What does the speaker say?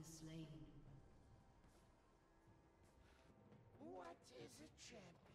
been slain. What is a champion?